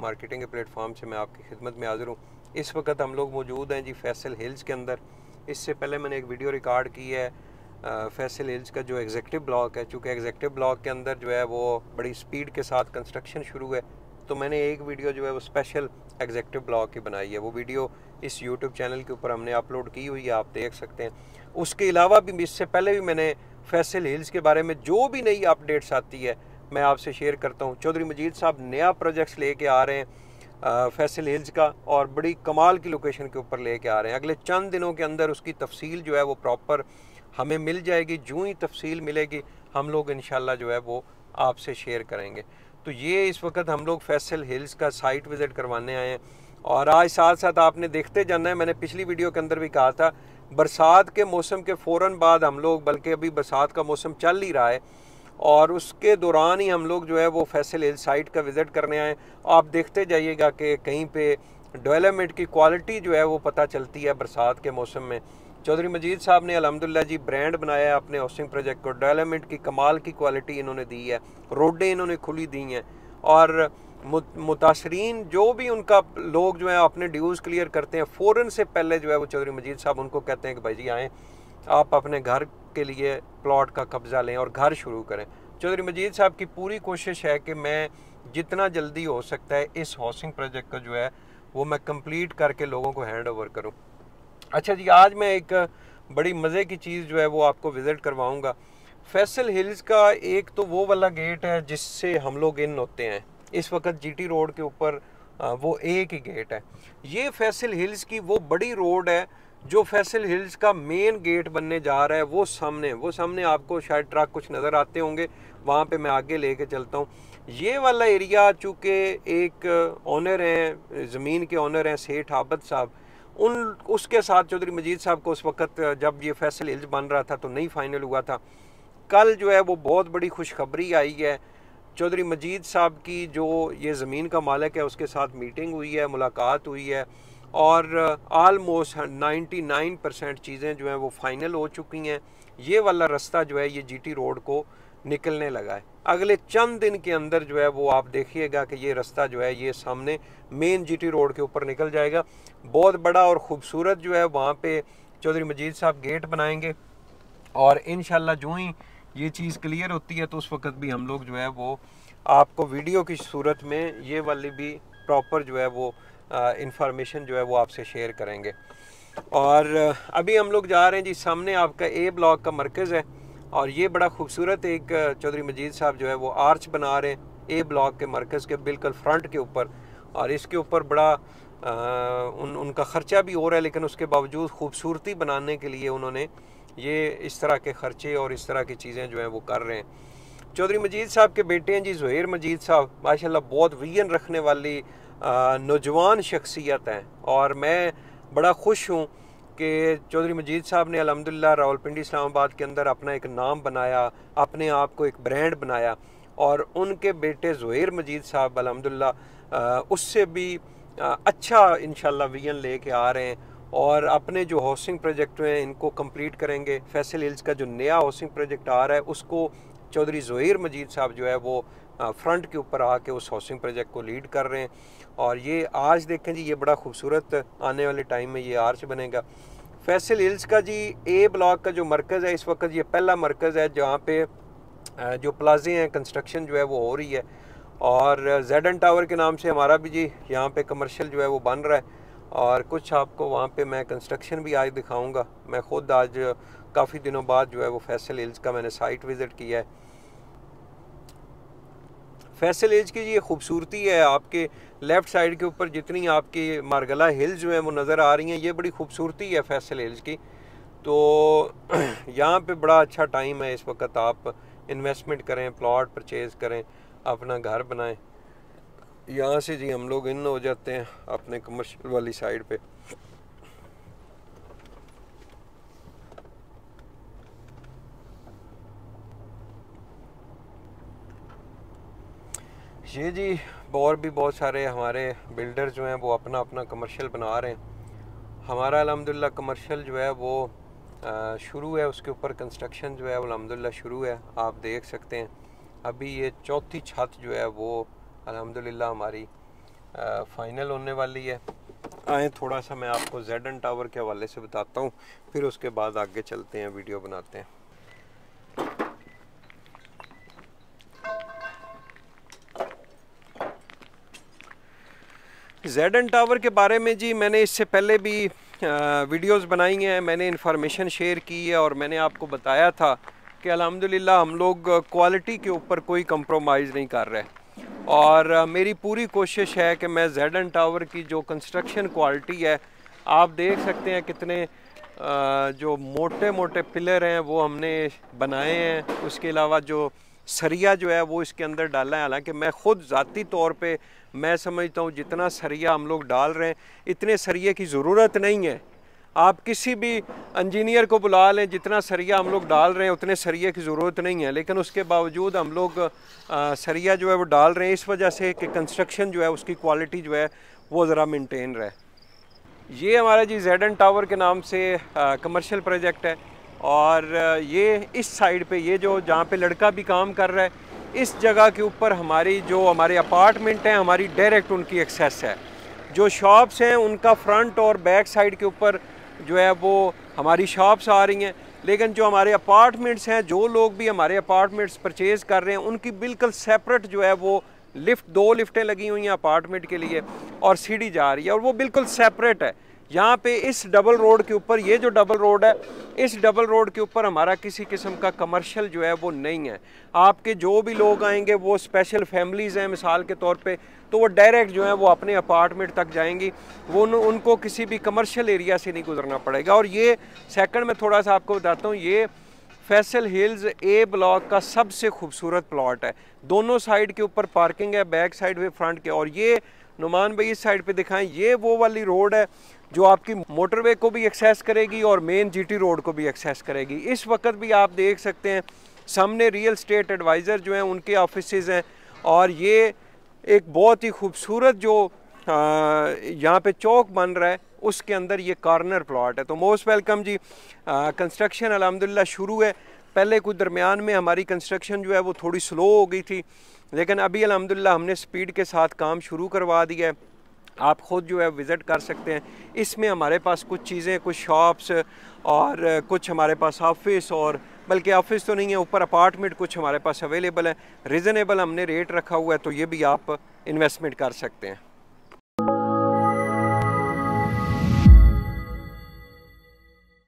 Marketing के platform से मैं आपकी खिदमत में हाजिर हूँ। इस वक्त हम लोग मौजूद हैं जी फैसल हिल्स के अंदर। इससे पहले मैंने एक वीडियो रिकॉर्ड की है फैसल हिल्स का जो एग्जेक्टिव ब्लॉक है। चूँकि एग्जेक्टिव ब्लॉक के अंदर जो है वो बड़ी स्पीड के साथ कंस्ट्रक्शन शुरू है तो मैंने एक वीडियो जो है वो स्पेशल एग्जेक्टिव ब्लॉक की बनाई है। वो वीडियो इस यूट्यूब चैनल के ऊपर हमने अपलोड की हुई है, आप देख सकते हैं। उसके अलावा भी इससे पहले भी मैंने फैसल हिल्स के बारे में जो भी नई अपडेट्स आती है मैं आपसे शेयर करता हूँ। चौधरी मजीद साहब, नया प्रोजेक्ट्स लेके आ रहे हैं फैसल हिल्स का, और बड़ी कमाल की लोकेशन के ऊपर लेके आ रहे हैं। अगले चंद दिनों के अंदर उसकी तफसील जो है वो प्रॉपर हमें मिल जाएगी, जो ही तफसील मिलेगी, हम लोग इन जो है वो आपसे शेयर करेंगे। तो ये इस वक्त हम लोग फैसल हिल्स का साइट विज़िट करवाने आए हैं, और आज साथ साथ आपने देखते जाना है, मैंने पिछली वीडियो के अंदर भी कहा था, बरसात के मौसम के फ़ौर बाद हम लोग, बल्कि अभी बरसात का मौसम चल ही रहा है और उसके दौरान ही हम लोग जो है वो फैसल हिल साइट का विज़िट करने आए। आप देखते जाइएगा कि कहीं पे डेवलपमेंट की क्वालिटी जो है वो पता चलती है बरसात के मौसम में। चौधरी मजीद साहब ने अलहमदिल्ला जी, ब्रांड बनाया है अपने हाउसिंग प्रोजेक्ट को। डेवलपमेंट की कमाल की क्वालिटी इन्होंने दी है। रोडें इन्होंने खुली दी हैं। और मुतासरीन जो भी उनका लोग जो है अपने ड्यूज़ क्लियर करते हैं फ़ौर से पहले जो है वो चौधरी मजीद साहब उनको कहते हैं कि भाई जी आएँ। आप अपने घर के लिए प्लॉट का कब्ज़ा लें और घर शुरू करें। चौधरी मजीद साहब की पूरी कोशिश है कि मैं जितना जल्दी हो सकता है इस हाउसिंग प्रोजेक्ट का जो है, वो मैं कंप्लीट करके लोगों को हैंड ओवर करूँ। अच्छा जी, आज मैं एक बड़ी मज़े की चीज़ जो है, वो आपको विज़िट करवाऊँगा। फैसल हिल्स का एक तो वो वाला गेट है जिससे हम लोग इन होते हैं। इस वक्त जीटी रोड के ऊपर वो एक ही गेट है। ये फैसल हिल्स की वो बड़ी रोड है जो फैसल हिल्स का मेन गेट बनने जा रहा है, वो सामने वो सामने आपको शायद ट्रक कुछ नज़र आते होंगे, वहाँ पे मैं आगे लेके चलता हूँ। ये वाला एरिया, चूँकि एक ऑनर हैं, ज़मीन के ऑनर हैं, सेठ आबद साहब, उन, उसके साथ चौधरी मजीद साहब को उस वक्त, जब ये फैसल हिल्स बन रहा था तो नहीं फाइनल हुआ था। कल जो है, वो बहुत बड़ी खुशखबरी आई है। चौधरी मजीद साहब की जो ये ज़मीन का मालिक है, उसके साथ मीटिंग हुई है, मुलाकात हुई है। और आलमोस्ट नाइन्टी नाइन परसेंट चीज़ें जो हैं वो फाइनल हो चुकी हैं। ये वाला रास्ता जो है, ये जीटी रोड को निकलने लगा है। अगले चंद दिन के अंदर जो है, वो आप देखिएगा कि ये रास्ता जो है, ये सामने मेन जीटी रोड के ऊपर निकल जाएगा। बहुत बड़ा और ख़ूबसूरत जो है, वहाँ पे चौधरी मजीद साहब गेट बनाएँगे और इन जो ही ये चीज़ क्लियर होती है तो उस वक्त भी हम लोग जो है, वो आपको वीडियो की सूरत में ये वाली भी प्रॉपर जो है, वो इंफॉर्मेशन जो है वो आपसे शेयर करेंगे। और अभी हम लोग जा रहे हैं जी सामने आपका ए ब्लॉक का मरकज़ है और ये बड़ा खूबसूरत एक चौधरी मजीद साहब जो है वो आर्च बना रहे हैं ए ब्लॉक के मरकज़ के बिल्कुल फ्रंट के ऊपर और इसके ऊपर बड़ा आ, उन उनका ख़र्चा भी हो रहा है लेकिन उसके बावजूद खूबसूरती बनाने के लिए उन्होंने ये इस तरह के ख़र्चे और इस तरह की चीज़ें जो हैं वो कर रहे हैं। चौधरी मजीद साहब के बेटे हैं जी जहेर मजीद साहब माशाल्लाह बहुत विजन रखने वाली नौजवान शख्सियत हैं। और मैं बड़ा खुश हूँ कि चौधरी मजीद साहब ने अलहमदिल्ला रावलपिंडी इस्लामाबाद के अंदर अपना एक नाम बनाया, अपने आप को एक ब्रांड बनाया। और उनके बेटे जहेर मजीद साहब अलहमदिल्ला उससे भी अच्छा इन विजन ले कर आ रहे हैं। और अपने जो हाउसिंग प्रोजेक्ट हैं, इनको कंप्लीट करेंगे। फैसल हिल्स का जो नया हाउसिंग प्रोजेक्ट आ रहा है, उसको चौधरी जहीर मजीद साहब जो है, वो फ्रंट के ऊपर आके उस हाउसिंग प्रोजेक्ट को लीड कर रहे हैं। और ये आज देखें जी, ये बड़ा खूबसूरत आने वाले टाइम में ये आर्च बनेगा। फैसल हिल्स का जी ए ब्लॉक का जो मरकज़ है, इस वक्त ये पहला मरकज़ है जहाँ पे जो प्लाजे हैं कंस्ट्रक्शन जो है वो हो रही है। और जेड एन टावर के नाम से हमारा भी जी यहाँ पे कमर्शियल जो है वो बन रहा है। और कुछ आपको वहाँ पे मैं कंस्ट्रक्शन भी आज दिखाऊँगा। मैं ख़ुद आज काफ़ी दिनों बाद जो है वो फैसल हिल्स का मैंने साइट विज़िट किया है। फैसल एज की ये खूबसूरती है आपके लेफ़्ट साइड के ऊपर जितनी आपकी मारगला हिल्स जो है वो नज़र आ रही हैं, ये बड़ी खूबसूरती है फैसल हिल्स की। तो यहाँ पे बड़ा अच्छा टाइम है इस वक्त, आप इन्वेस्टमेंट करें, प्लॉट परचेज़ करें, अपना घर बनाएँ। यहाँ से जी हम लोग इन हो जाते हैं अपने कमर्शियल वाली साइड पे। ये जी और भी बहुत सारे हमारे बिल्डर जो हैं वो अपना अपना कमर्शियल बना रहे हैं। हमारा अलहमदिल्ला कमर्शियल जो है वो शुरू है उसके ऊपर कंस्ट्रक्शन जो है वो अलहमदिल्ला शुरू है आप देख सकते हैं। अभी ये चौथी छत जो है वो अलहमदिल्ला हमारी आ, फाइनल होने वाली है। आए थोड़ा सा मैं आपको जेड एन टावर के हवाले से बताता हूँ फिर उसके बाद आगे चलते हैं वीडियो बनाते हैं। जेड एन टावर के बारे में जी मैंने इससे पहले भी वीडियोस बनाई हैं, मैंने इन्फॉर्मेशन शेयर की है और मैंने आपको बताया था कि अल्हम्दुलिल्लाह हम लोग क्वालिटी के ऊपर कोई कंप्रोमाइज़ नहीं कर रहे। और मेरी पूरी कोशिश है कि मैं जेड एन टावर की जो कंस्ट्रक्शन क्वालिटी है, आप देख सकते हैं कितने जो मोटे मोटे पिलर हैं, वो हमने बनाए हैं। उसके अलावा जो सरिया जो है वो इसके अंदर डाला है। हालाँकि मैं ख़ुद ज़ाती तौर पे मैं समझता हूँ जितना सरिया हम लोग डाल रहे हैं, इतने सरिये की ज़रूरत नहीं है। आप किसी भी इंजीनियर को बुला लें, जितना सरिया हम लोग डाल रहे हैं, उतने सरिये की ज़रूरत नहीं है। लेकिन उसके बावजूद हम लोग सरिया जो है वो डाल रहे हैं। इस वजह से कि कंस्ट्रक्शन जो है, उसकी क्वालिटी जो है, वो ज़रा मेनटेन रहे। ये हमारा जी जेड एन टावर के नाम से कमर्शियल प्रोजेक्ट है। और ये इस साइड पे, ये जो जहाँ पे लड़का भी काम कर रहा है, इस जगह के ऊपर हमारी जो हमारे अपार्टमेंट हैं, हमारी डायरेक्ट उनकी एक्सेस है। जो शॉप्स हैं, उनका फ्रंट और बैक साइड के ऊपर जो है, वो हमारी शॉप्स आ रही हैं। लेकिन जो हमारे अपार्टमेंट्स हैं, जो लोग भी हमारे अपार्टमेंट्स परचेज़ कर रहे हैं, उनकी बिल्कुल सेपरेट जो है, वो लिफ्ट, दो लिफ्टें लगी हुई हैं अपार्टमेंट के लिए और सीढ़ी जा रही है और वो बिल्कुल सेपरेट है। यहाँ पे इस डबल रोड के ऊपर ये जो डबल रोड है इस डबल रोड के ऊपर हमारा किसी किस्म का कमर्शियल जो है वो नहीं है। आपके जो भी लोग आएँगे वो स्पेशल फैमिलीज़ हैं मिसाल के तौर पे तो वो डायरेक्ट जो है वो अपने अपार्टमेंट तक जाएँगी। वो उन, उनको किसी भी कमर्शियल एरिया से नहीं गुजरना पड़ेगा। और ये सेकंड में थोड़ा सा आपको बताता हूँ ये फैसल हिल्स ए ब्लॉक का सबसे खूबसूरत प्लॉट है। दोनों साइड के ऊपर पार्किंग है बैक साइड वे फ्रंट के। और ये नुमान भाई इस साइड पे दिखाएँ ये वो वाली रोड है जो आपकी मोटरवे को भी एक्सेस करेगी और मेन जीटी रोड को भी एक्सेस करेगी। इस वक्त भी आप देख सकते हैं, सामने रियल स्टेट एडवाइज़र जो हैं, उनके ऑफ़िस हैं और ये एक बहुत ही खूबसूरत जो यहाँ पे चौक बन रहा है, उसके अंदर ये कॉर्नर प्लॉट है। तो मोस्ट वेलकम जी कंस्ट्रक्शन अलहमदिल्ला शुरू है। पहले कुछ दरमियान में हमारी कंस्ट्रक्शन जो है, वो थोड़ी स्लो हो गई थी, लेकिन अभी अलहमदिल्ला हमने स्पीड के साथ काम शुरू करवा दिया है। आप ख़ुद जो है विज़िट कर सकते हैं। इसमें हमारे पास कुछ चीज़ें, कुछ शॉप्स और कुछ हमारे पास ऑफ़िस और बल्कि ऑफ़िस तो नहीं है, ऊपर अपार्टमेंट कुछ हमारे पास अवेलेबल है। रिजनेबल हमने रेट रखा हुआ है तो ये भी आप इन्वेस्टमेंट कर सकते हैं।